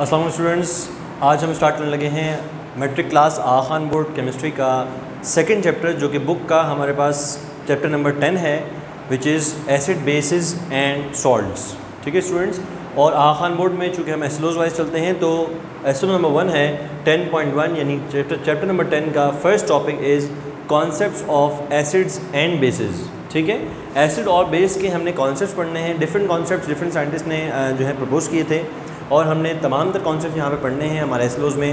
अस्सलाम स्टूडेंट्स, आज हम स्टार्ट करने लगे हैं मेट्रिक क्लास आ खान बोर्ड केमिस्ट्री का सेकंड चैप्टर जो कि बुक का हमारे पास चैप्टर नंबर टेन है which is acid bases and salts ठीक है स्टूडेंट्स और आ खान बोर्ड में चूँकि हम एसलोज वाइज चलते हैं तो एसलो नंबर वन है टेन पॉइंट वन यानी चैप्टर नंबर टेन का first topic is concept of acids and bases ठीक है? एसिड और बेस के हमने कॉन्सेप्ट पढ़ने हैं डिफरेंट कॉन्सेप्ट डिफरेंट साइंटिस्ट ने जो है प्रपोज किए थे। और हमने तमाम तर कॉन्सेप्ट यहाँ पर पढ़ने हैं। हमारे एसलोज में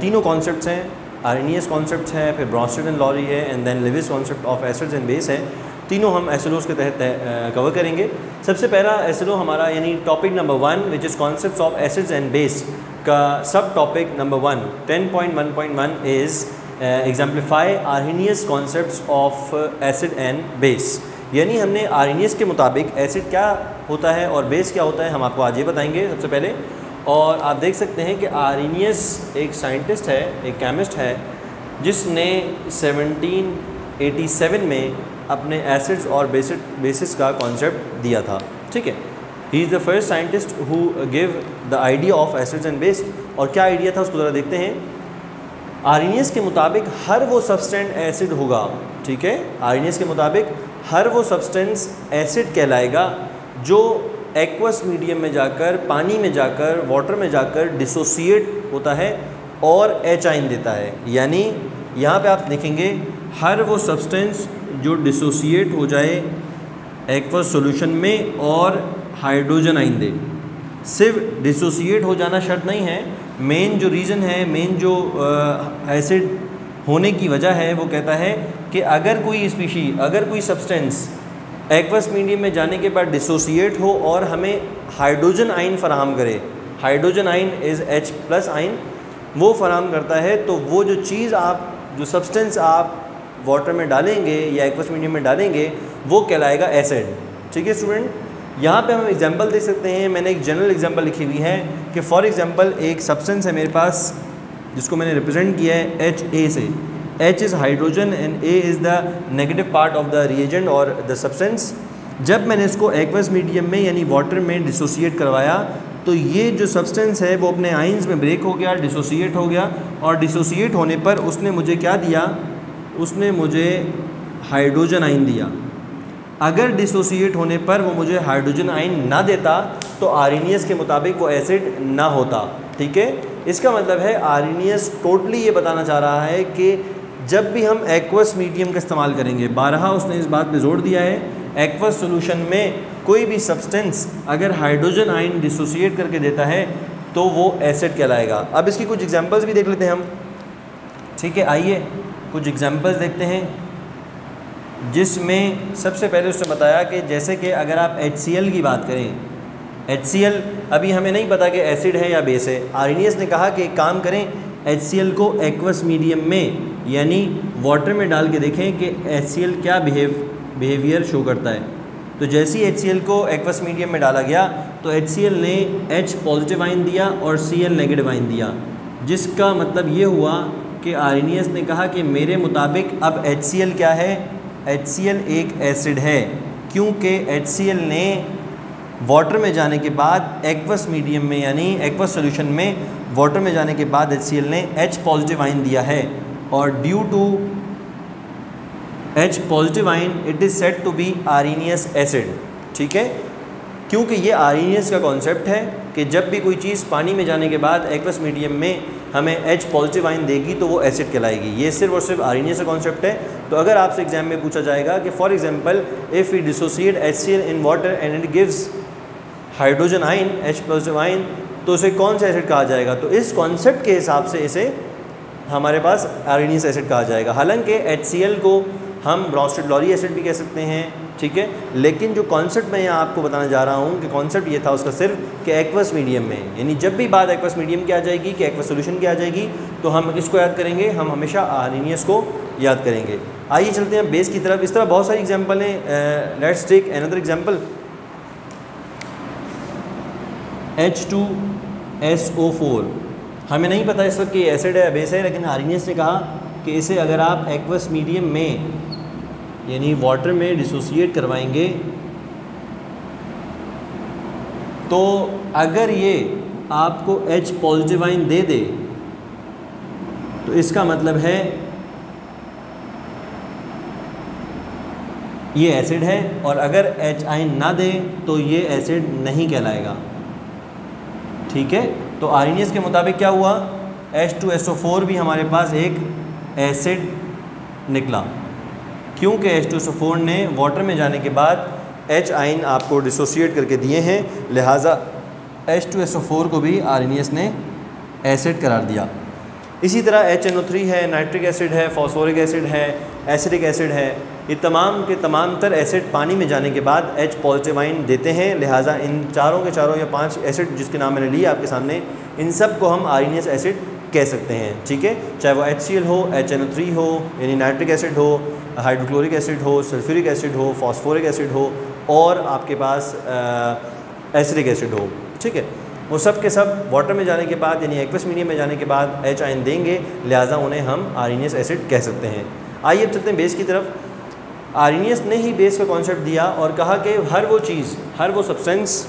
तीनों कॉन्सेप्ट्स हैं। आरनियस कॉन्सेप्ट है, फिर ब्रॉन्स्टेड एंड लॉरी है and then Lewis concept of acids and base है। तीनों हम एसलोज के तहत कवर करेंगे। सबसे पहला एसलो हमारा यानी topic number one which is concept of acids and base का sub topic number one ten point one point one is exemplify Arrhenius concept of acid and base यानी हमने आर्नियस के मुताबिक एसिड क्या होता है और बेस क्या होता है, हम आपको आज ये बताएँगे सबसे पहले। और आप देख सकते हैं कि आर्नियस एक साइंटिस्ट है, एक केमिस्ट है, जिसने 1787 में अपने एसिड्स और बेसिड बेसिस का कॉन्सेप्ट दिया था, ठीक है? He is the first scientist who give the idea of acids and base और क्या आइडिया था, उसको ज़रा देखते हैं। आर्नियस के मुताबिक हर वो सब्सटेंट एसिड होगा, ठीक है? आर्नियस के मुताबिक हर वो सब्सटेंस एसिड कहलाएगा जो एक्वस मीडियम में जाकर, पानी में जाकर वाटर में जाकर डिसोसिएट होता है और एच आइन देता है। यानी यहाँ पे आप देखेंगे, हर वो सब्सटेंस जो डिसोसिएट हो जाए एक्वस सॉल्यूशन में और हाइड्रोजन आइन दे। सिर्फ़ डिसोसिएट हो जाना शर्त नहीं है। मेन जो रीज़न है मेन जो एसिड होने की वजह है, वो कहता है कि अगर कोई स्पीशी अगर कोई सब्सटेंस एक्वस मीडियम में जाने के बाद डिसोसिएट हो और हमें हाइड्रोजन आइन फराहम करे हाइड्रोजन आइन इज़ एच प्लस आइन वो फराहम करता है तो वो जो चीज़ आप, जो सब्सटेंस आप वाटर में डालेंगे या एक्वस मीडियम में डालेंगे, वो कहलाएगा एसिड ठीक है स्टूडेंट यहाँ पे हम एग्जांपल दे सकते हैं, मैंने एक जनरल एग्जांपल लिखी हुई है कि फॉर एग्जांपल एक सब्सटेंस है मेरे पास, जिसको मैंने रिप्रेजेंट किया है एच ए से. H is hydrogen and A is the negative part of the reagent और द सब्सटेंस जब मैंने इसको एक्वस मीडियम में, यानी वाटर में डिसोसिएट करवाया तो ये जो सब्सटेंस है, वो अपने आइंस में ब्रेक हो गया डिसोसिएट हो गया और डिसोसिएट होने पर उसने मुझे क्या दिया? उसने मुझे हाइड्रोजन आइन दिया। अगर डिसोसिएट होने पर वो मुझे हाइड्रोजन आइन ना देता तो आरिनियस के मुताबिक वो एसिड ना होता। ठीक है? इसका मतलब है आरिनियस टोटली ये बताना चाह रहा है कि जब भी हम एक्वस मीडियम का इस्तेमाल करेंगे, बारहा उसने इस बात पे ज़ोर दिया है एक्वस सोल्यूशन में कोई भी सब्सटेंस अगर हाइड्रोजन आइन डिसोसिएट करके देता है तो वो एसिड कहलाएगा। अब इसकी कुछ एग्जांपल्स भी देख लेते हैं हम। ठीक है, आइए, कुछ एग्जांपल्स देखते हैं, जिसमें सबसे पहले उसने बताया कि जैसे कि अगर आप एच की बात करें एच अभी हमें नहीं पता कि एसिड है या बेस है। आर्नियस ने कहा कि एक काम करें एच को एक्वस मीडियम में यानी वाटर में डाल के देखें कि एच क्या बिहेव बिहेवियर शो करता है। तो जैसे ही एच को एक्वस मीडियम में डाला गया तो एच ने एच पॉजिटिव आइन दिया और सी एल नेगेटिव आइन दिया। जिसका मतलब ये हुआ कि आर्नियस ने कहा कि मेरे मुताबिक अब एच क्या है? एच एक एसिड है, क्योंकि एच ने वाटर में जाने के बाद एक्वस मीडियम में, यानी एक्वस सॉल्यूशन में वाटर में जाने के बाद एच ने एच पॉजिटिव आइन दिया है। और due to H positive ion it is said to be Arrhenius acid ठीक है? क्योंकि ये आरिनियस का कॉन्सेप्ट है कि जब भी कोई चीज़ पानी में जाने के बाद एक्वस मीडियम में हमें एच पॉजिटिव आइन देगी तो वो एसिड कहलाएगी। ये सिर्फ़ और सिर्फ़ आरिनियस का कॉन्सेप्ट है। तो अगर आपसे एग्ज़ाम में पूछा जाएगा कि for example if you dissociate H C L in water and it gives hydrogen ion H positive ion तो उसे कौन सा एसिड कहा जाएगा? तो इस कॉन्सेप्ट के हिसाब से इसे हमारे पास आरिनियस एसिड कहा जाएगा। हालाँकि एच सी एल को हम ब्रॉन्स्टेड लॉरी एसिड भी कह सकते हैं, ठीक है? लेकिन जो कॉन्सेप्ट मैं यहाँ आपको बताना जा रहा हूँ कि कॉन्सेप्ट ये था उसका सिर्फ़ कि एक्वस मीडियम में। यानी जब भी बात एक्वस मीडियम की आ जाएगी, कि एक्वस सोल्यूशन की आ जाएगी तो हम इसको याद करेंगे, हम हमेशा आरिनियस को याद करेंगे। आइए चलते हैं बेस की तरफ़। इस तरह बहुत सारी एग्ज़ाम्पल हैं let's take another example H two S O four हमें नहीं पता इस वक्त कि एसिड है बेस है, लेकिन आरिनियस ने कहा कि इसे अगर आप एक्वस मीडियम में, यानी वाटर में डिसोसिएट करवाएँगे तो अगर ये आपको H पॉजिटिव आइन दे दे तो इसका मतलब है ये एसिड है, और अगर एच आइन ना दे तो ये एसिड नहीं कहलाएगा। ठीक है? तो आरएनएस के मुताबिक क्या हुआ? H two S O four भी हमारे पास एक एसिड निकला। क्योंकि H two S O four ने वाटर में जाने के बाद एच आइन आपको डिसोसिएट करके दिए हैं, लिहाजा H two S O four को भी आरएनएस ने एसिड करार दिया। इसी तरह एच एन ओ थ्री है नाइट्रिक एसिड है फॉस्फोरिक एसिड है एसिडिक एसिड है। ये तमाम के तमाम तर एसिड पानी में जाने के बाद एच पॉजिटिव आइन देते हैं। लिहाजा इन चारों के चारों या पाँच एसिड जिसके नाम मैंने लिए आपके सामने, इन सबको हम आरिनियस एसिड कह सकते हैं, ठीक है? चाहे वो एच सी एल हो एच हो, यानी नाइट्रिक एसिड हो हाइड्रोक्लोरिक एसिड हो सल्फ्यूरिक एसिड हो फॉस्फोरिक एसिड हो, और आपके पास एसिडिक एसिड हो, ठीक है? वो सब के सब वाटर में जाने के बाद, यानी एक्वस मीडियम में जाने के बाद एच आइन देंगे। लिहाजा उन्हें हम आरिनियस एसिड कह सकते हैं। आइए अब चलते हैं बेस की तरफ़। आर्नियस ने ही बेस का कॉन्सेप्ट दिया और कहा कि हर वो चीज़, हर वो सब्सटेंस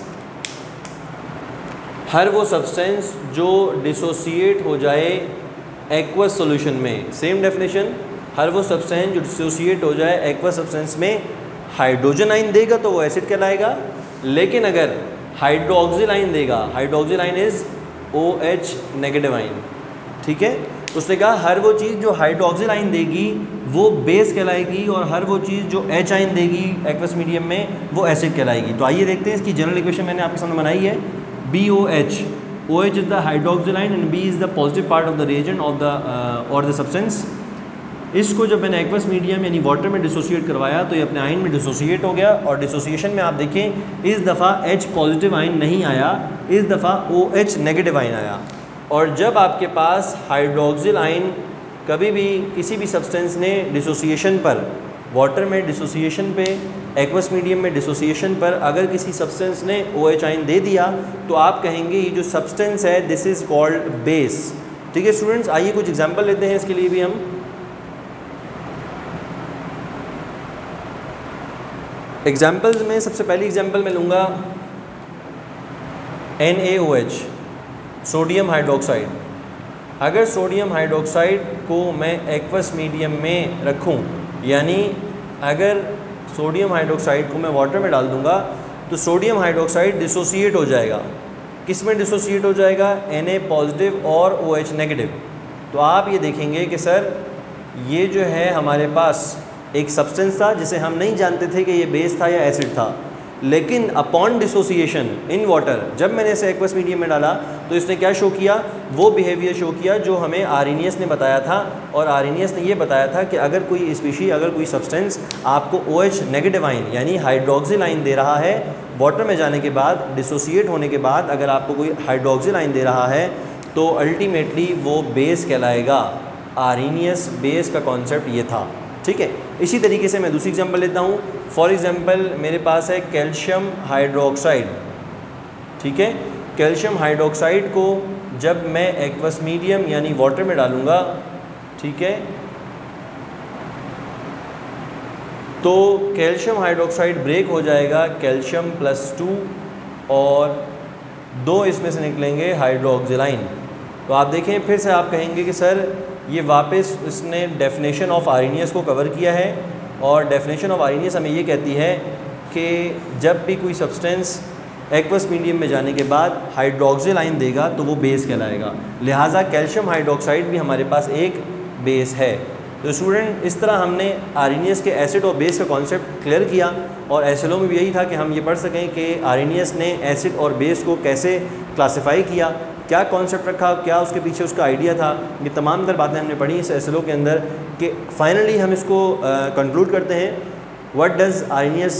हर वो सब्सटेंस जो डिसोसिएट हो जाए एक्वस सॉल्यूशन में सेम डेफिनेशन हर वो सब्सटेंस जो डिसोसिएट हो जाए एक्वस सब्सटेंस में हाइड्रोजन आइन देगा तो वो एसिड कहलाएगा, लेकिन अगर हाइड्रोक्सिल आइन देगा हाइड्रोक्सिल आइन is O H negative ion ठीक है? उसने कहा, हर वो चीज़ जो हाइड्रोक्सिल आइन देगी, वो बेस कहलाएगी और हर वो चीज़ जो एच आइन देगी एक्वस मीडियम में, वो एसिड कहलाएगी. तो आइए देखते हैं इसकी जनरल इक्वेशन मैंने आपके सामने बनाई है। B O H O H is the hydroxyl ion and B is the positive part of the reagent of the और द सब्सटेंस इसको जब मैंने एक्वस मीडियम यानी वाटर में डिसोसिएट करवाया तो ये अपने आइन में डिसोसिएट हो गया और डिसोसिएशन में आप देखें, इस दफ़ा एच पॉजिटिव आइन नहीं आया, इस दफ़ा ओ एच नेगेटिव आइन आया। और जब आपके पास हाइड्रोक्सिल आइन कभी भी किसी भी सब्सटेंस ने डिसोसिएशन पर वाटर में डिसोसिएशन पे एक्वस मीडियम में डिसोसिएशन पर अगर किसी सब्सटेंस ने ओ एच आइन दे दिया तो आप कहेंगे ये जो सब्सटेंस है दिस इज़ कॉल्ड बेस ठीक है स्टूडेंट्स आइए कुछ एग्जांपल लेते हैं इसके लिए भी हम। एग्जाम्पल्स में सबसे पहली एग्ज़ाम्पल मैं लूँगा N A O H sodium hydroxide. अगर सोडियम हाइड्रोक्साइड को मैं एक्वस मीडियम में रखूँ, यानी अगर सोडियम हाइड्रोक्साइड को मैं वाटर में डाल दूँगा तो सोडियम हाइड्रोक्साइड डिसोसिएट हो जाएगा। किसमें डिसोसिएट हो जाएगा? एनए पॉजिटिव और ओ OH नेगेटिव तो आप ये देखेंगे कि सर, ये जो है हमारे पास एक सब्सटेंस था जिसे हम नहीं जानते थे कि ये बेस था या एसिड था। लेकिन अपॉन डिसोसिएशन इन वाटर जब मैंने इसे एक्वस मीडियम में डाला तो इसने क्या शो किया? वो बिहेवियर शो किया जो हमें आरिनियस ने बताया था और आरिनियस ने ये बताया था कि अगर कोई स्पीशी अगर कोई सब्सटेंस आपको ओ एच नेगेटिव आइन यानी हाइड्रोक्सिल आइन दे रहा है वाटर में जाने के बाद डिसोसिएट होने के बाद, अगर आपको कोई हाइड्रोक्सिल आइन दे रहा है तो अल्टीमेटली वो बेस कहलाएगा। आरिनियस बेस का कॉन्सेप्ट ये था। ठीक है? इसी तरीके से मैं दूसरी एग्जांपल लेता हूँ। फॉर एग्ज़ाम्पल मेरे पास है कैल्शियम हाइड्रोक्साइड ठीक है? कैल्शियम हाइड्रोक्साइड को जब मैं एक्वस मीडियम यानी वाटर में डालूँगा, ठीक है? तो कैल्शियम हाइड्रोक्साइड ब्रेक हो जाएगा कैल्शियम प्लस टू और दो इसमें से निकलेंगे हाइड्रोक्सिलाइन तो आप देखें, फिर से आप कहेंगे कि, सर ये वापस इसने डेफिनेशन ऑफ़ आरिनियस को कवर किया है और डेफिनेशन ऑफ़ आरिनियस हमें ये कहती है कि जब भी कोई सब्सटेंस एक्वस मीडियम में जाने के बाद हाइड्रोक्सिल आइन देगा तो वो बेस कहलाएगा। लिहाजा कैल्शियम हाइड्रोक्साइड भी हमारे पास एक बेस है। तो स्टूडेंट इस तरह हमने आरिनियस के एसिड और बेस का कॉन्सेप्ट क्लियर किया और एस में भी यही था कि हम ये पढ़ सकें कि आरिनियस ने एसिड और बेस को कैसे क्लासीफाई किया। क्या कॉन्सेप्ट रखा, क्या उसके पीछे उसका आइडिया था? ये तमाम तर बातें हमने पढ़ी इस एस के अंदर कि फाइनली हम इसको कंक्लूड करते हैं। What does Arrhenius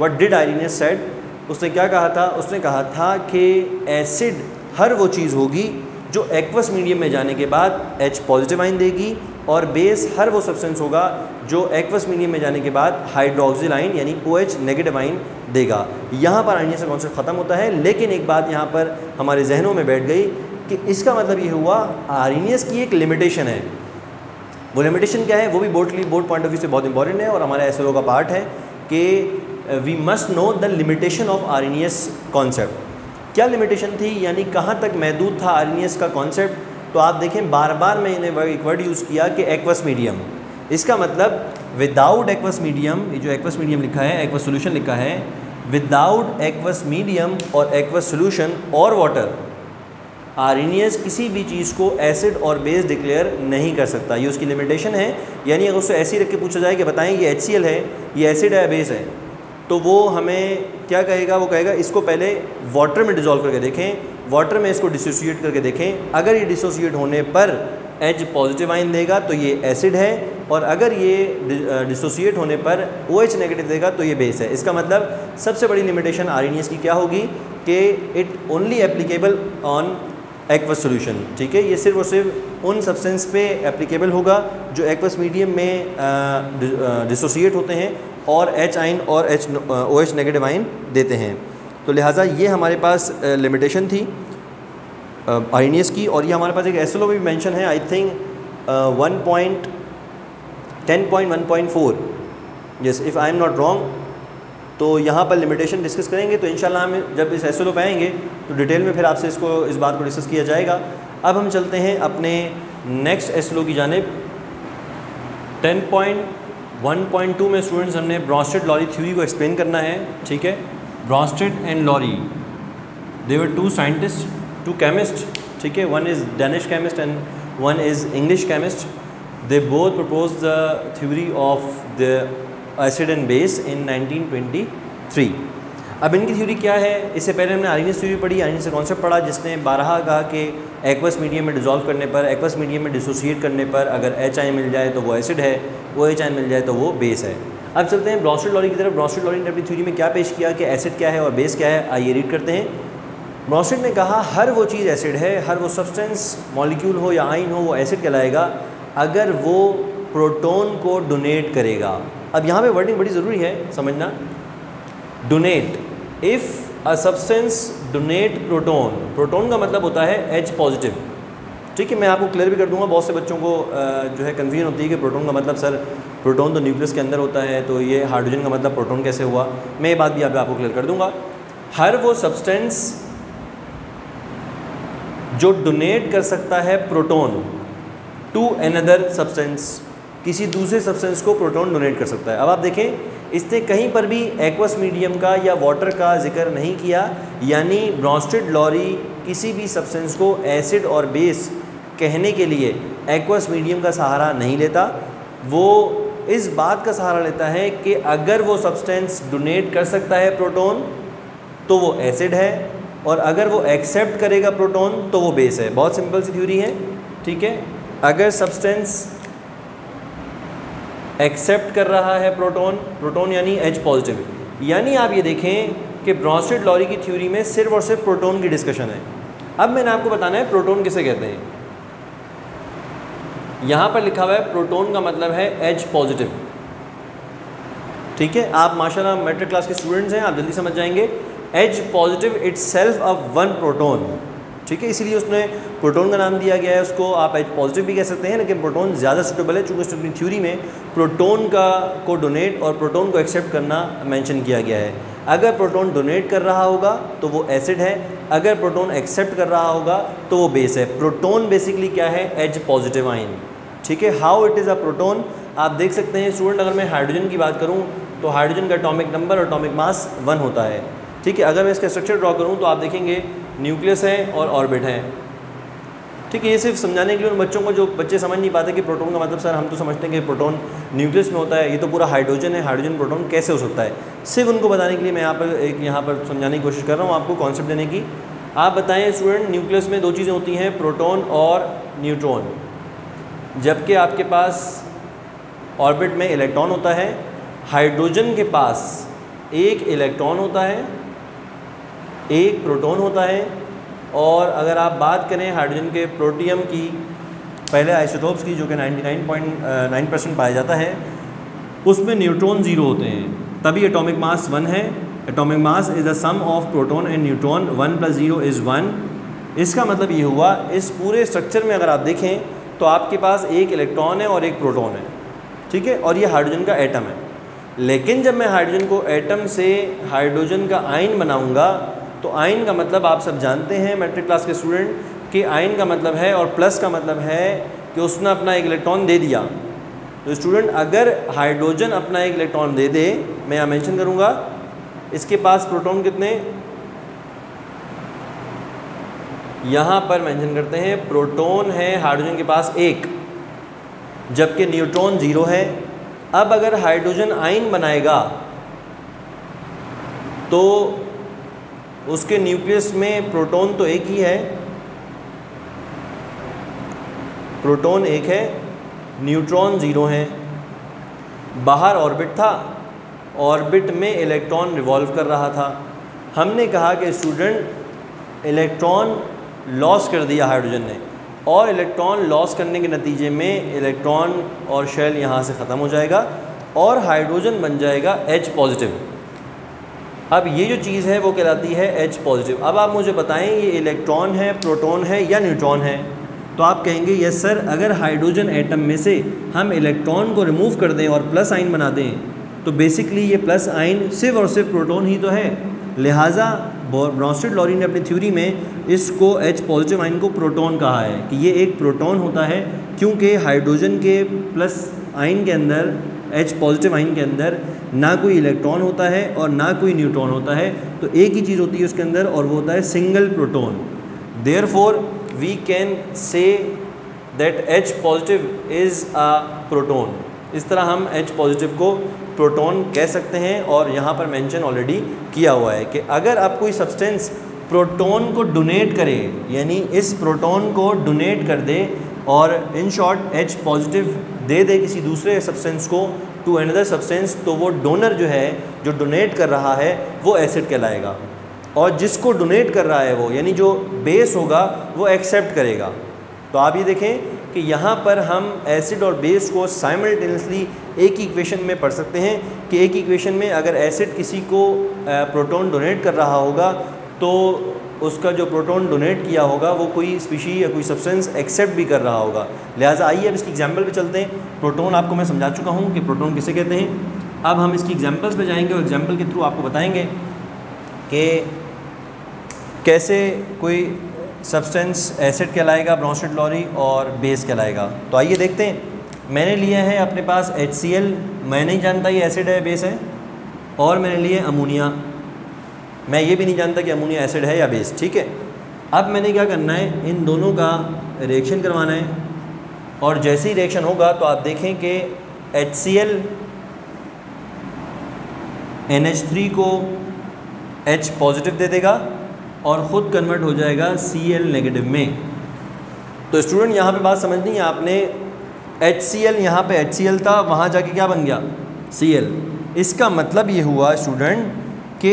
what did Arrhenius said उसने क्या कहा था? उसने कहा था कि एसिड हर वो चीज़ होगी जो एक्वस मीडियम में जाने के बाद एच पॉजिटिव आइन देगी और बेस हर वो सब्सटेंस होगा जो एक्वस मीडियम में जाने के बाद हाइड्रोक्सिल आइन यानी ओ एच नेगेटिव आइन देगा। यहाँ पर आइनियस का कॉन्सेप्ट ख़त्म होता है, लेकिन एक बात यहाँ पर हमारे जहनों में बैठ गई कि इसका मतलब ये हुआ आरिनियस की एक लिमिटेशन है। वो लिमिटेशन क्या है? वो भी board board point of view से बहुत इंपॉर्टेंट है, और हमारे एस का पार्ट है कि we must know the limitation of Arrhenius concept क्या लिमिटेशन थी? यानी कहाँ तक महदूद था आर का कॉन्सेप्ट तो आप देखें बार बार मैंने एक वर्ड यूज़ किया कि एक्वस मीडियम इसका मतलब विदाउट एक्वस मीडियम ये जो एक्वस मीडियम लिखा है एक्वस सोल्यूशन लिखा है विदाउट एक्वस मीडियम और एक्वस सोल्यूशन और वाटर आर्नियस किसी भी चीज़ को एसिड और बेस डिक्लेयर नहीं कर सकता। ये उसकी लिमिटेशन है। यानी अगर उससे ऐसी रख के पूछा जाए कि बताएँ, ये एच है, ये एसिड है बेस है तो वो हमें क्या कहेगा? वो कहेगा, इसको पहले वाटर में डिज़ोल्व करके देखें वाटर में इसको डिसोसिएट करके देखें। अगर ये डिसोसिएट होने पर एच पॉजिटिव आइन देगा तो ये एसिड है। और अगर ये डिसोसिएट होने पर ओ OH नेगेटिव देगा तो ये बेस है। इसका मतलब सबसे बड़ी लिमिटेशन आर की क्या होगी? कि it only applicable on aqueous solution ठीक है? ये सिर्फ़ और सिर्फ़ उन सब्सटेंस पे एप्लीकेबल होगा जो एक्वस मीडियम में डिसोसिएट होते हैं और एच आइन और H O H negative ion देते हैं। तो लिहाजा ये हमारे पास लिमिटेशन थी आइनियस की और ये हमारे पास एक एस भी मैंशन है I think one point ten point one point four just if I am not wrong तो यहाँ पर लिमिटेशन डिस्कस करेंगे तो इंशाल्लाह हम जब इस एस पे आएँगे तो डिटेल में फिर आपसे इसको, इस बात को डिस्कस किया जाएगा। अब हम चलते हैं अपने नेक्स्ट एसएलओ की जानब। Ten point one point two में स्टूडेंट्स हमने ब्रॉस्टेड लॉरी थ्योरी को एक्सप्लेन करना है, ठीक है? Bronsted and Lowry they were two scientist two chemist ठीक है? One is Danish chemist and one is English chemist they both propose the theory of the acid and base in 1923 अब इनकी थ्योरी क्या है? इससे पहले हमने आरिनियस थ्योरी पढ़ी आरिनियस से कॉन्सेप्ट पढ़ा जिसने बारहा कहा कि एक्वस मीडियम में डिजोल्व करने पर एक्वस मीडियम में डिसोसिएट करने पर अगर एच आई मिल जाए तो वो एसिड है, वो एच आई मिल जाए तो वो बेस है। अब चलते हैं ब्रॉस्टेड लॉरी की तरफ़। ब्रॉस्टेड लॉरी ने अपनी थ्योरी में क्या पेश किया कि एसिड क्या है और बेस क्या है? आइए रीड करते हैं। ब्रॉस्टेड ने कहा, हर वो चीज़ एसिड है, हर वो सब्सटेंस मॉलिक्यूल हो या आइन हो, वो एसिड कहलाएगा। अगर वो प्रोटोन को डोनेट करेगा। अब यहाँ पे वर्डिंग बड़ी ज़रूरी है, समझना। Donate. If a substance donate proton proton का मतलब होता है एच पॉजिटिव ठीक है, मैं आपको क्लियर भी कर दूँगा, बहुत से बच्चों को जो है कन्फ्यूज़न होती है कि प्रोटोन का मतलब सर प्रोटोन तो न्यूक्लियस के अंदर होता है तो ये हाइड्रोजन का मतलब प्रोटोन कैसे हुआ? मैं ये बात भी आप आपको क्लियर कर दूँगा। हर वो सब्सटेंस जो डोनेट कर सकता है प्रोटोन टू अनदर सब्सटेंस किसी दूसरे सब्सटेंस को प्रोटोन डोनेट कर सकता है। अब आप देखें, इसने कहीं पर भी एक्वस मीडियम का या वाटर का ज़िक्र नहीं किया, यानी ब्रॉन्स्टेड लॉरी किसी भी सब्सटेंस को एसिड और बेस कहने के लिए एक्वस मीडियम का सहारा नहीं लेता। वो इस बात का सहारा लेता है कि अगर वो सब्सटेंस डोनेट कर सकता है प्रोटोन तो वो एसिड है, और अगर वो एक्सेप्ट करेगा प्रोटोन तो वो बेस है। बहुत सिंपल सी थ्योरी है, ठीक है? अगर सब्सटेंस एक्सेप्ट कर रहा है प्रोटोन प्रोटोन यानी एच पॉजिटिव यानी आप ये देखें कि ब्रॉन्स्टेड लॉरी की थ्योरी में सिर्फ़ और सिर्फ़ प्रोटोन की डिस्कशन है। अब मैंने आपको बताना है प्रोटोन किसे कहते हैं। यहाँ पर लिखा हुआ है प्रोटोन का मतलब है एच पॉजिटिव ठीक है? आप माशाल्लाह मेट्रिक क्लास के स्टूडेंट्स हैं, आप जल्दी समझ जाएँगे। H positive itself a one proton ठीक है, इसीलिए उसने प्रोटोन का नाम दिया गया है, उसको आप एच पॉजिटिव भी कह सकते हैं, लेकिन प्रोटोन ज़्यादा सुटेबल है, चूँकि उसने थ्योरी में प्रोटोन का को डोनेट और प्रोटोन को एक्सेप्ट करना मेंशन किया गया है। अगर प्रोटोन डोनेट कर रहा होगा तो वो एसिड है, अगर प्रोटोन एक्सेप्ट कर रहा होगा तो वो बेस है। प्रोटोन बेसिकली क्या है? एच पॉजिटिव आइन ठीक है how it is a proton आप देख सकते हैं स्टूडेंट अगर मैं हाइड्रोजन की बात करूँ तो हाइड्रोजन का अटोमिक नंबर और अटोमिक मास वन होता है। ठीक है, अगर मैं इसका स्ट्रक्चर ड्रॉ करूँ तो आप देखेंगे न्यूक्लियस है और ऑर्बिट है। ठीक है, ये सिर्फ़ समझाने के लिए उन बच्चों को जो बच्चे समझ नहीं पाते कि प्रोटोन का मतलब सर, हम तो समझते हैं कि प्रोटोन न्यूक्लियस में होता है, ये तो पूरा हाइड्रोजन है हाइड्रोजन प्रोटोन कैसे हो सकता है? सिर्फ़ उनको बताने के लिए मैं यहाँ पर एक, यहाँ पर समझाने की कोशिश कर रहा हूँ आपको कॉन्सेप्ट देने की। आप बताएँ स्टूडेंट न्यूक्लियस में दो चीज़ें होती हैं प्रोटोन और न्यूट्रॉन जबकि आपके पास ऑर्बिट में इलेक्ट्रॉन होता है हाइड्रोजन के पास एक इलेक्ट्रॉन होता है एक प्रोटॉन होता है और अगर आप बात करें हाइड्रोजन के प्रोटियम की, पहले आइसोटोप्स की, जो कि 99.9 परसेंट पाया जाता है, उसमें न्यूट्रॉन ज़ीरो होते हैं। तभी एटॉमिक मास वन है। Atomic mass is the sum of proton and neutron, one plus zero is one. इसका मतलब ये हुआ, इस पूरे स्ट्रक्चर में अगर आप देखें तो आपके पास एक इलेक्ट्रॉन है और एक प्रोटॉन है। ठीक है? और ये हाइड्रोजन का एटम है। लेकिन जब मैं हाइड्रोजन को एटम से हाइड्रोजन का आइन बनाऊँगा तो आइन का मतलब आप सब जानते हैं मैट्रिक क्लास के स्टूडेंट कि आइन का मतलब है और प्लस का मतलब है कि उसने अपना एक इलेक्ट्रॉन दे दिया। तो स्टूडेंट अगर हाइड्रोजन अपना एक इलेक्ट्रॉन दे दे, मैं यहाँ मेंशन करूँगा, इसके पास प्रोटॉन कितने? यहाँ पर मेंशन करते हैं प्रोटॉन है हाइड्रोजन के पास एक, जबकि न्यूट्रॉन ज़ीरो है। अब अगर हाइड्रोजन आइन बनाएगा तो उसके न्यूक्लियस में प्रोटॉन तो एक ही है। प्रोटॉन एक है, न्यूट्रॉन ज़ीरो हैं। बाहर ऑर्बिट था, ऑर्बिट में इलेक्ट्रॉन रिवॉल्व कर रहा था। हमने कहा कि स्टूडेंट, इलेक्ट्रॉन लॉस कर दिया हाइड्रोजन ने, और इलेक्ट्रॉन लॉस करने के नतीजे में इलेक्ट्रॉन और शेल यहाँ से ख़त्म हो जाएगा, और हाइड्रोजन बन जाएगा एच पॉजिटिव अब ये जो चीज़ है, वो कहलाती है एच पॉजिटिव अब आप मुझे बताएँ, ये इलेक्ट्रॉन है प्रोटॉन है या न्यूट्रॉन है? तो आप कहेंगे यस सर अगर हाइड्रोजन एटम में से हम इलेक्ट्रॉन को रिमूव कर दें और प्लस आइन बना दें तो बेसिकली ये प्लस आइन सिर्फ़ और सिर्फ़ प्रोटॉन ही तो है। लिहाजा ब्रॉन्स्टेड लॉरी ने अपनी थ्योरी में इसको एच पॉजिटिव आइन को प्रोटॉन कहा है, कि ये एक प्रोटॉन होता है, क्योंकि हाइड्रोजन के प्लस आइन के अंदर एच पॉजिटिव आइन के अंदर ना कोई इलेक्ट्रॉन होता है और ना कोई न्यूट्रॉन होता है तो एक ही चीज़ होती है उसके अंदर और वो होता है single proton therefore we can say that H positive is a proton इस तरह हम एच पॉजिटिव को प्रोटोन कह सकते हैं और यहाँ पर मेंशन ऑलरेडी किया हुआ है कि अगर आप कोई सब्सटेंस प्रोटोन को डोनेट करे, यानी इस प्रोटोन को डोनेट कर दे और इन शॉर्ट एच पॉजिटिव दे दे किसी दूसरे सब्सटेंस को टू अनदर सब्सटेंस तो वो डोनर जो है, जो डोनेट कर रहा है, वो एसिड कहलाएगा। और जिसको डोनेट कर रहा है वो, यानी जो बेस होगा, वो एक्सेप्ट करेगा। तो आप ये देखें कि यहाँ पर हम एसिड और बेस को साइमल्टेनियसली एक ही इक्वेशन में पढ़ सकते हैं कि एक इक्वेशन में अगर एसिड किसी को प्रोटॉन डोनेट कर रहा होगा तो उसका जो प्रोटॉन डोनेट किया होगा, वो कोई स्पीशी या कोई सब्सटेंस एक्सेप्ट भी कर रहा होगा। लिहाजा आइए अब इसकी एग्ज़ाम्पल पे चलते हैं। प्रोटोन आपको मैं समझा चुका हूँ कि प्रोटोन किसे कहते हैं। अब हम इसकी एग्जाम्पल्स पे जाएँगे और एग्ज़ाम्पल के थ्रू आपको बताएँगे कि कैसे कोई सब्सटेंस एसिड कहलाएगा ब्रॉन्स्टेड लॉरी और बेस कहलाएगा। तो आइए देखते हैं। मैंने लिया है अपने पास एच मैं नहीं जानता ये एसिड है बेस है, और मैंने लिए अमोनिया मैं ये भी नहीं जानता कि अमोनिया एसिड है या बेस ठीक है? अब मैंने क्या करना है? इन दोनों का रिएक्शन करवाना है। और जैसे ही रिएक्शन होगा तो आप देखें कि H C L N H three को एच पॉजिटिव दे देगा और ख़ुद कन्वर्ट हो जाएगा सी एल नेगेटिव में। तो स्टूडेंट यहाँ पे बात समझनी है आपने। एच सी एल यहाँ पर एच सी एल था, वहाँ जाके क्या बन गया? सी एल इसका मतलब ये हुआ स्टूडेंट कि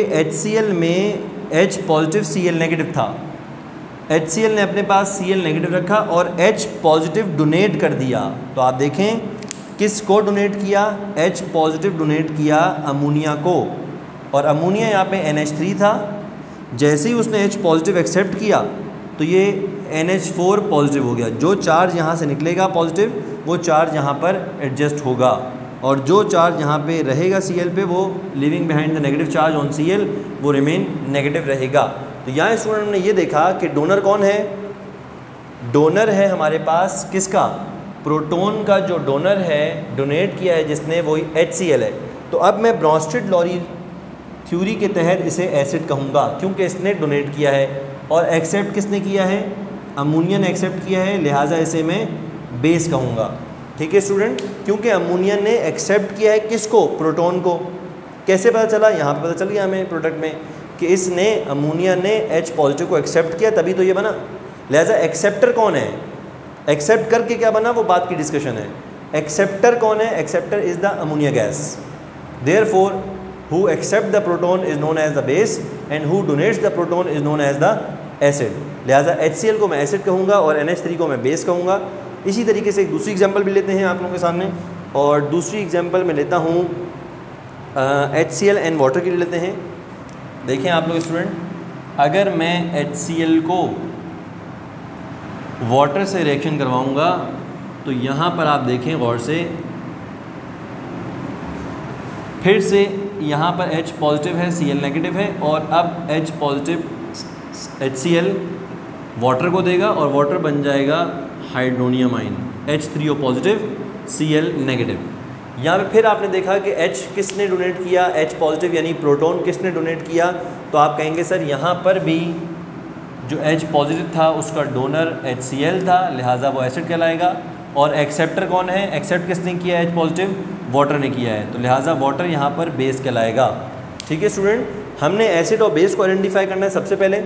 एल में एच पॉजिटिव एल नेगेटिव था। एल ने अपने पास एल नेगेटिव रखा और एच पॉजिटिव डोनेट कर दिया। तो आप देखें किस को डोनेट किया? एच पॉजिटिव डोनेट किया अमोनिया को। और अमोनिया यहाँ पे थ्री था। जैसे ही उसने एच पॉजिटिव एक्सेप्ट किया तो ये एन एच फोर पॉजिटिव हो गया। जो चार्ज यहाँ से निकलेगा पॉजिटिव वो चार्ज यहाँ पर एडजस्ट होगा। और जो चार्ज यहाँ पे रहेगा सी एल पे, वो living behind the negative charge on C L वो रिमेन नेगेटिव रहेगा। तो यहाँ स्टूडेंट ने ये देखा कि डोनर कौन है? डोनर है हमारे पास किसका? प्रोटोन का जो डोनर है डोनेट किया है जिसने वही एच सी एल है। तो अब मैं ब्रॉन्स्टेड लॉरी थ्योरी के तहत इसे एसिड कहूँगा, क्योंकि इसने डोनेट किया है। और एक्सेप्ट किसने किया है? अमोनिया ने एक्सेप्ट किया है, लिहाजा इसे मैं बेस कहूँगा। ठीक है स्टूडेंट क्योंकि अमोनिया ने एक्सेप्ट किया है किसको? प्रोटोन को। कैसे पता चला? यहाँ पे पता चल गया हमें प्रोडक्ट में कि इसने, अमोनिया ने एच पॉजिटिव को एक्सेप्ट किया, तभी तो ये बना। लिहाजा एक्सेप्टर कौन है? एक्सेप्ट करके क्या बना? वो बात की डिस्कशन है। एक्सेप्टर कौन है? Acceptor is the ammonia gas therefore who accept the proton is known as the base and who donates the proton is known as the acid लिहाजा HCl को मैं एसिड कहूँगा और NH3 को मैं बेस कहूँगा। इसी तरीके से एक दूसरी एग्जांपल भी लेते हैं आप लोगों के सामने। और दूसरी एग्जांपल मैं लेता हूँ H C L and water के लिए लेते हैं। देखें आप लोग स्टूडेंट अगर मैं एच सी एल को वाटर से रिएक्शन करवाऊँगा तो यहाँ पर आप देखें गौर से, फिर से यहाँ पर H पॉजिटिव है एल नेगेटिव है, और अब H पॉजिटिव एल वाटर को देगा और वाटर बन जाएगा hydronium ion H three O positive C L negative यहाँ पे फिर आपने देखा कि H किसने डोनेट किया? H पॉजिटिव यानी प्रोटॉन किसने डोनेट किया? तो आप कहेंगे, सर, यहाँ पर भी जो H पॉजिटिव था, उसका डोनर HCl था, लिहाजा वो एसिड कहलाएगा। और एक्सेप्टर कौन है? एक्सेप्ट किसने किया H पॉजिटिव वाटर ने किया है। तो लिहाजा वाटर यहाँ पर बेस कहलाएगा। ठीक है स्टूडेंट हमने एसिड और बेस को आइडेंटिफाई करना है सबसे पहले।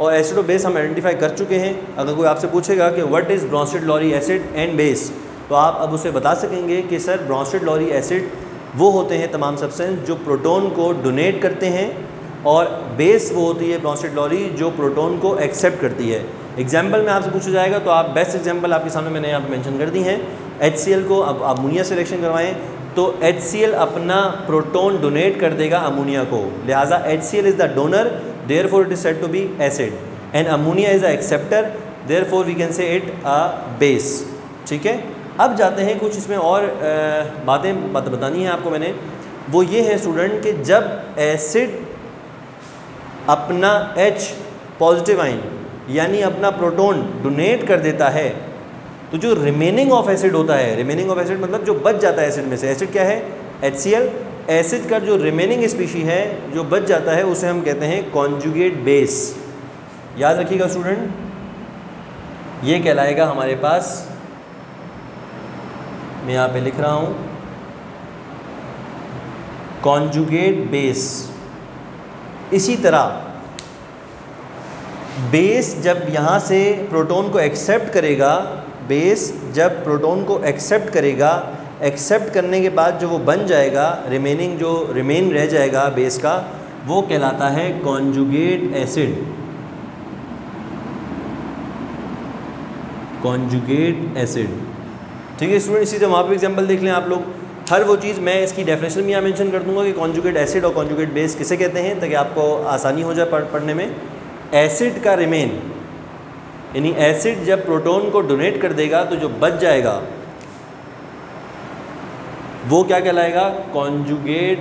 और एसिड और बेस हम आइडेंटिफाई कर चुके हैं। अगर कोई आपसे पूछेगा कि what is Bronsted Lowry acid and base तो आप अब उसे बता सकेंगे कि सर ब्रॉन्स्टेड लॉरी एसिड वो होते हैं तमाम सब्सटेंस जो प्रोटोन को डोनेट करते हैं और बेस वो होती है ब्रॉन्स्टेड लॉरी जो प्रोटोन को एक्सेप्ट करती है। एग्ज़ाम्पल में आपसे पूछा जाएगा तो आप बेस्ट एग्ज़ाम्पल आपके सामने मैंने यहाँ मैंशन कर दी हैं। एच को अब अमोनिया सिलेक्शन करवाएँ तो एच अपना प्रोटोन डोनेट कर देगा अमोनिया को। लिहाजा H is the donor it is said to be acid and ammonia is the acceptor therefore we can say it a base ठीक है? अब जाते हैं कुछ इसमें और बातें बात बतानी है आपको मैंने। वो ये है स्टूडेंट कि जब एसिड अपना एच पॉजिटिव आइन यानी अपना प्रोटोन डोनेट कर देता है तो जो रिमेनिंग ऑफ़ एसिड होता है रिमेनिंग ऑफ़ एसिड मतलब जो बच जाता है एसिड में से। एसिड क्या है? एच एसिड का जो रिमेनिंग स्पीशी है, जो बच जाता है, उसे हम कहते हैं कॉन्जुगेट बेस याद रखिएगा स्टूडेंट ये कहलाएगा हमारे पास, मैं यहाँ पे लिख रहा हूँ कॉन्जुगेट बेस इसी तरह बेस जब यहाँ से प्रोटोन को एक्सेप्ट करेगा बेस जब प्रोटोन को एक्सेप्ट करेगा एक्सेप्ट करने के बाद जो वो बन जाएगा रिमेनिंग जो रिमेन रह जाएगा बेस का, वो कहलाता है कॉन्जुगेट एसिड कॉन्जुगेट एसिड ठीक है स्टूडेंट इसी तरह वहाँ पर एग्ज़ाम्पल देख लें आप लोग। हर वो चीज़ मैं इसकी डेफिनेशन भी यहाँ मेंशन कर दूँगा कि कॉन्जुगेट एसिड और कॉन्जुगेट बेस किसे कहते हैं, ताकि आपको आसानी हो जाए पढ़, पढ़ने में। एसिड का रिमेन यानी एसिड जब प्रोटोन को डोनेट कर देगा तो जो बच जाएगा वो क्या कहलाएगा? कॉन्जुगेट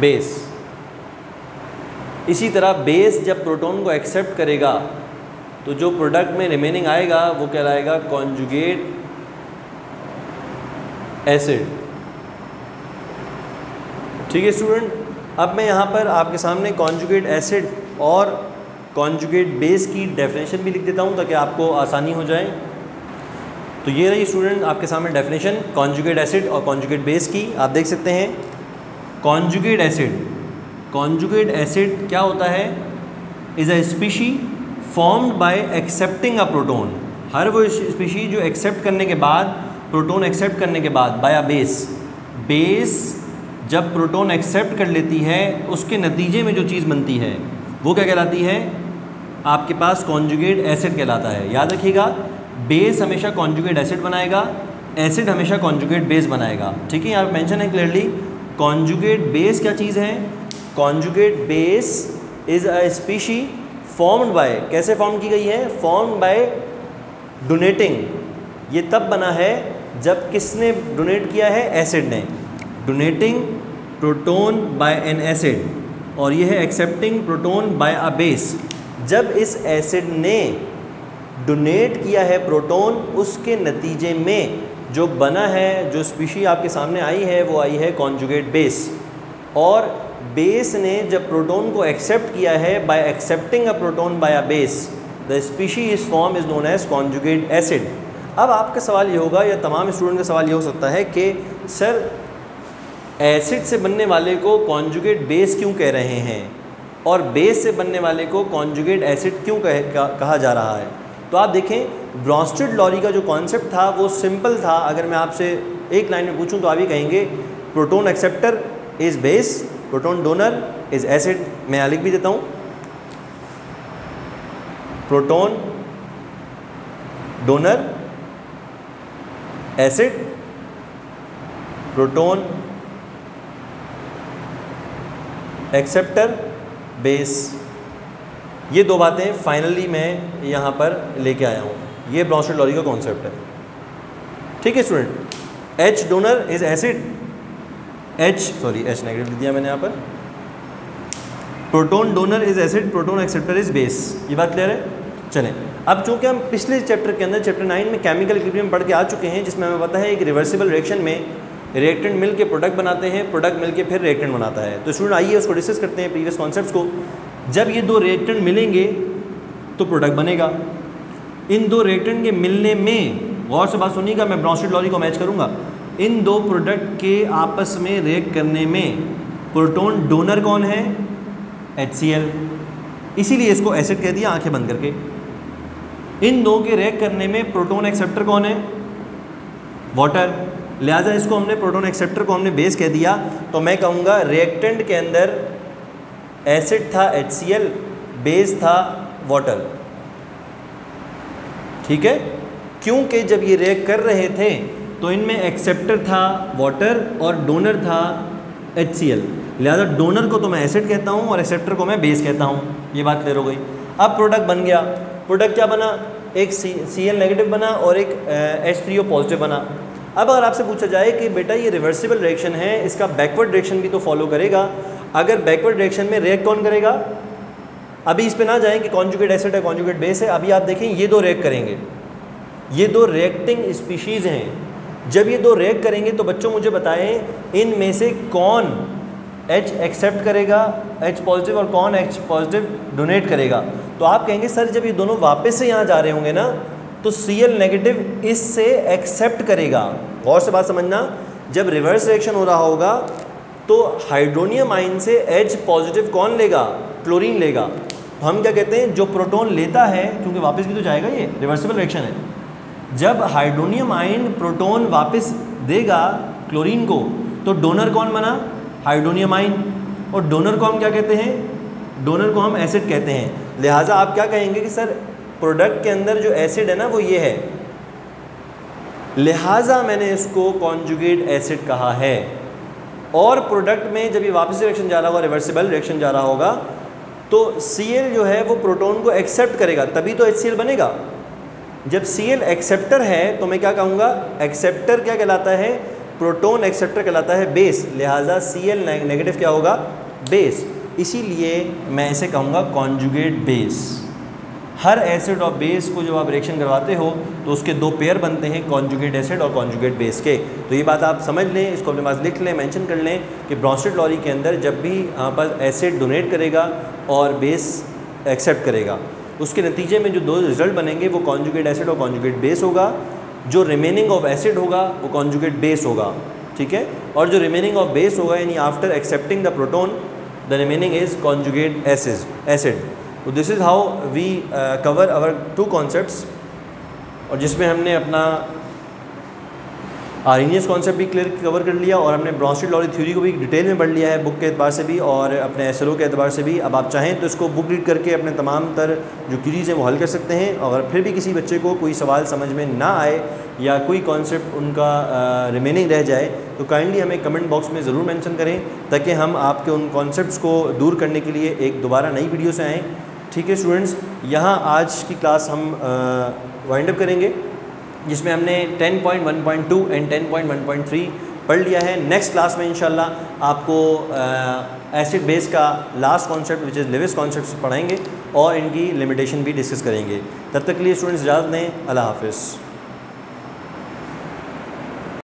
बेस इसी तरह बेस जब प्रोटोन को एक्सेप्ट करेगा तो जो प्रोडक्ट में रिमेनिंग आएगा, वो कहलाएगा कॉन्जुगेट एसिड ठीक है स्टूडेंट अब मैं यहाँ पर आपके सामने कॉन्जुगेट एसिड और कॉन्जुगेट बेस की डेफिनेशन भी लिख देता हूँ, ताकि आपको आसानी हो जाए। तो ये रही स्टूडेंट आपके सामने डेफिनेशन कॉन्जुगेट एसिड और कॉन्जुगेट बेस की। आप देख सकते हैं कॉन्जुगेट एसिड कॉन्जुगेट एसिड क्या होता है? Is a species formed by accepting a proton हर वो स्पीशी जो एक्सेप्ट करने के बाद प्रोटोन एक्सेप्ट करने के बाद बाय अ बेस बेस जब प्रोटोन एक्सेप्ट कर लेती है, उसके नतीजे में जो चीज़ बनती है, वो क्या कहलाती है? आपके पास कॉन्जुगेट एसिड कहलाता है। याद रखिएगा बेस हमेशा कॉन्जुगेट एसिड बनाएगा एसिड हमेशा कॉन्जुगेट बेस बनाएगा। ठीक है, यहाँ मेंशन है क्लियरली कॉन्जुगेट बेस क्या चीज़ है? Conjugate base is a species formed by कैसे फॉर्म की गई है? फॉर्म बाय डोनेटिंग ये तब बना है जब किसने डोनेट किया है? एसिड ने। Donating proton by an acid और ये है accepting proton by a base जब इस एसिड ने डोनेट किया है प्रोटोन उसके नतीजे में जो बना है जो स्पीशी आपके सामने आई है वो आई है कॉन्जुगेट बेस और बेस ने जब प्रोटोन को एक्सेप्ट किया है by accepting a proton by a base the species is form is known as conjugate acid अब आपका सवाल ये होगा या तमाम स्टूडेंट का सवाल ये हो सकता है कि सर एसिड से बनने वाले को कॉन्जुगेट बेस क्यों कह रहे हैं? और बेस से बनने वाले को कॉन्जुगेट एसिड क्यों कह, कहा जा रहा है? तो आप देखें, ब्रॉन्स्टेड लॉरी का जो कॉन्सेप्ट था, वो सिंपल था। अगर मैं आपसे एक लाइन में पूछूँ तो आप ही कहेंगे proton acceptor is base proton donor is acid मैं यहाँ लिख भी देता हूँ। Proton donor acid proton acceptor base ये दो बातें फाइनली मैं यहाँ पर लेके आया हूँ। ये ब्रॉन्स्टेड लॉरी का कॉन्सेप्ट है। ठीक है student H donor is acid H sorry H negative दिया मैंने यहाँ पर। Proton donor is acid proton acceptor is base ये बात क्लियर है? चलें। अब चूँकि हम पिछले चैप्टर के अंदर चैप्टर नाइन में केमिकल इक्विलिब्रियम पढ़ के आ चुके हैं, जिसमें हमें पता है एक रिवर्सिबल रिएक्शन में रिएक्टेंट मिल के प्रोडक्ट बनाते हैं प्रोडक्ट मिल के फिर रिएक्टेंट बनाता है। तो स्टूडेंट आइए उसको डिस्कस करते हैं प्रीवियस कॉन्सेप्ट को। जब ये दो रिएक्टेंट मिलेंगे तो प्रोडक्ट बनेगा। इन दो रिएक्टेंट के मिलने में, गौर से बात सुनिएगा, मैं ब्रॉन्स्टेड लॉरी को मैच करूँगा। इन दो प्रोडक्ट के आपस में रिएक्ट करने में प्रोटोन डोनर कौन है? एच इसीलिए इसको एसिड कह दिया आँखें बंद करके। इन दो के रिएक्ट करने में प्रोटोन एक्सेप्टर कौन है? वाटर लिहाजा इसको हमने प्रोटोन एक्सेप्टर को हमने बेस कह दिया। तो मैं कहूँगा रिएक्टेंट के अंदर एसिड था एच बेस था वाटर ठीक है? क्योंकि जब ये रिएक्ट कर रहे थे तो इनमें एक्सेप्टर था वाटर और डोनर था एच सी लिहाजा डोनर को तो मैं एसिड कहता हूँ और एक्सेप्टर को मैं बेस कहता हूँ। ये बात क्लियर हो गई। अब प्रोडक्ट बन गया। प्रोडक्ट क्या बना? एक सी एल नेगेटिव बना और एक एच थ्री ओ पॉजिटिव बना। अब अगर आपसे पूछा जाए कि बेटा ये रिवर्सिबल रिएक्शन है, इसका बैकवर्ड डायरेक्शन भी तो फॉलो करेगा। अगर बैकवर्ड डायरेक्शन में रिएक्ट कौन करेगा? अभी इस पे ना जाएँ कि कॉन्जुगेट एसिड है कॉन्जुगेट बेस है, अभी आप देखें, ये दो रिएक्ट करेंगे। ये दो रिएक्टिंग स्पीशीज़ हैं। जब ये दो रिएक्ट करेंगे तो बच्चों मुझे बताएँ, इनमें से कौन एच एक्सेप्ट करेगा एच पॉजिटिव और कौन एच पॉजिटिव डोनेट करेगा? तो आप कहेंगे, सर, जब ये दोनों वापस से यहाँ जा रहे होंगे ना तो सी एल नेगेटिव इससे एक्सेप्ट करेगा। गौर से बात समझना, जब रिवर्स रिएक्शन हो रहा होगा तो हाइड्रोनियम आइन से एच पॉजिटिव कौन लेगा? क्लोरीन लेगा। तो हम क्या कहते हैं, जो प्रोटोन लेता है, क्योंकि वापस भी तो जाएगा ये, रिवर्सिबल रिएक्शन है। जब हाइड्रोनियम आइन प्रोटोन वापस देगा क्लोरीन को तो डोनर कौन बना? हाइड्रोनियम आइन और डोनर को हम क्या कहते हैं? डोनर को हम एसिड कहते हैं। लिहाजा आप क्या कहेंगे कि सर, प्रोडक्ट के अंदर जो एसिड है ना, वो ये है। लिहाजा मैंने इसको कॉन्जुगेट एसिड कहा है। और प्रोडक्ट में जब ये वापस रिएक्शन जा रहा होगा रिवर्सिबल रिएक्शन जा रहा होगा तो Cl जो है वो प्रोटोन को एक्सेप्ट करेगा, तभी तो एच बनेगा। जब Cl एक्सेप्टर है तो मैं क्या कहूँगा? एक्सेप्टर क्या कहलाता है? प्रोटोन एक्सेप्टर कहलाता है बेस लिहाजा सी एल नेगेटिव क्या होगा? बेस इसीलिए मैं इसे कहूँगा कॉन्जुगेट बेस हर एसिड और बेस को जब आप रिएक्शन करवाते हो तो उसके दो पेयर बनते हैं कॉन्जुगेट एसिड और कॉन्जुगेट बेस के। तो ये बात आप समझ लें, इसको अपने पास लिख लें मेंशन कर लें कि ब्रॉन्स्टेड लॉरी के अंदर जब भी यहाँ पर एसिड डोनेट करेगा और बेस एक्सेप्ट करेगा, उसके नतीजे में जो दो रिज़ल्ट बनेंगे, वो कॉन्जुगेट एसिड और कॉन्जुगेट बेस होगा। जो रिमेनिंग ऑफ़ एसिड होगा, वो कॉन्जुगेट बेस होगा, ठीक है? और जो रिमेनिंग ऑफ़ बेस होगा, यानी after accepting the proton the remaining is conjugate acid acid this is how we cover our two concepts और जिसमें हमने अपना आर्नियस कॉन्सेप्ट भी क्लियर कवर कर लिया और हमने ब्रॉन्स्टेड लॉरी थ्योरी को भी डिटेल में पढ़ लिया है बुक के अतबार से भी और अपने एसएलओ के अतबार से भी। अब आप चाहें तो इसको बुक रीड करके अपने तमाम तर जो क्यूरीज़ हैं वो हल कर सकते हैं अगर फिर भी किसी बच्चे को कोई सवाल समझ में ना आए या कोई कॉन्सेप्ट उनका रिमेनिंग रह जाए तो काइंडली हमें कमेंट बॉक्स में ज़रूर मेंशन करें ताकि हम आपके उन कॉन्सेप्ट्स को दूर करने के लिए एक दोबारा नई वीडियो से आएँ। ठीक है स्टूडेंट्स यहाँ आज की क्लास हम वाइंड अप करेंगे, जिसमें हमने 10.1.2 एंड 10.1.3 पढ़ लिया है। नेक्स्ट क्लास में इंशाल्लाह आपको एसिड बेस का last concept which is Lewis concept पढ़ाएँगे और इनकी लिमिटेशन भी डिस्कस करेंगे। तब तक के लिए स्टूडेंट्स इजाज़त दें अल्लाह हाफिज़।